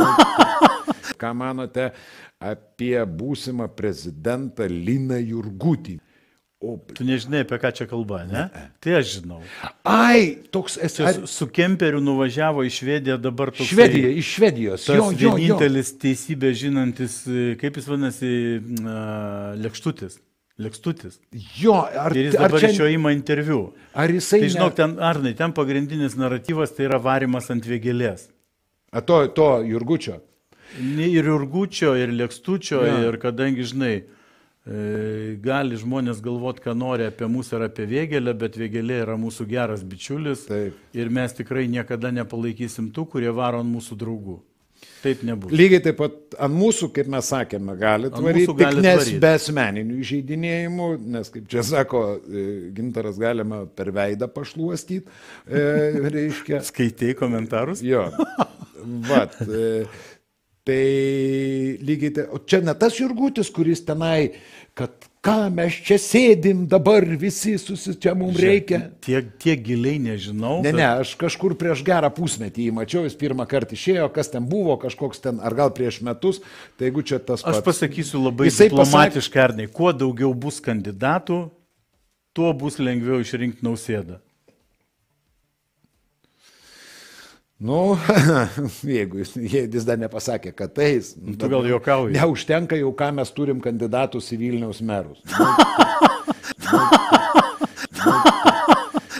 Ką manote apie būsimą prezidentą Liną Jurgutį? O, Tu nežinai, apie ką čia kalba, ne? Tai aš žinau. ai, toks esi. Čia su- kemperiu nuvažiavo į Švediją dabar toks. Švedija, iš Švedijos. Jo, jo, jo. vienintelis teisybė žinantis, e, kaip jis vadinasi, lėkštutis. Lėkštutis. Jo, ar, Ir jis ar, dabar čia, iš jo ima interviu. ar jisai... Tai žinok, ne- ten, Arnai, ten pagrindinis naratyvas tai yra varimas ant vėgelės. A, to, to Jurgučio. Ir urgučio, ir lėkstučio, Jo. ir kadangi, žinai, e, gali žmonės galvoti, ką nori apie mus ir apie vėgelę, bet vėgelė yra mūsų geras bičiulis. Taip. Ir mes tikrai niekada nepalaikysim tų, kurie varo ant mūsų draugų. Taip nebus. Lygiai taip pat ant mūsų, kaip mes sakėme, gali tvaryti, gali nes tvaryt. be asmeninių įžeidinėjimų, nes, kaip čia sako, e, gintaras galima per veidą pašluostyti, e, reiškia. Skaitėjai komentarus? Jo. Vat, e, tai lygiai tai, o čia ne tas Jurgutis, kuris tenai, kad ką mes čia sėdim dabar visi susi, čia mums reikia. Tiek, tiek giliai nežinau. Ne, bet- ne, aš kažkur prieš gerą pusmetį jį mačiau, jis pirmą kartą išėjo, kas ten buvo, kažkoks ten, ar gal prieš metus, tai jeigu čia tas Aš pats. pasakysiu labai Jisai diplomatiškai, Arnai, kuo daugiau bus kandidatų, tuo bus lengviau išrinkti nausėdą. Nu, jeigu jis, jis dar nepasakė, kad tais. Nu, Tu gal juokauji. Neužtenka jau, ką mes turim kandidatus į Vilniaus merus. Nu, nu,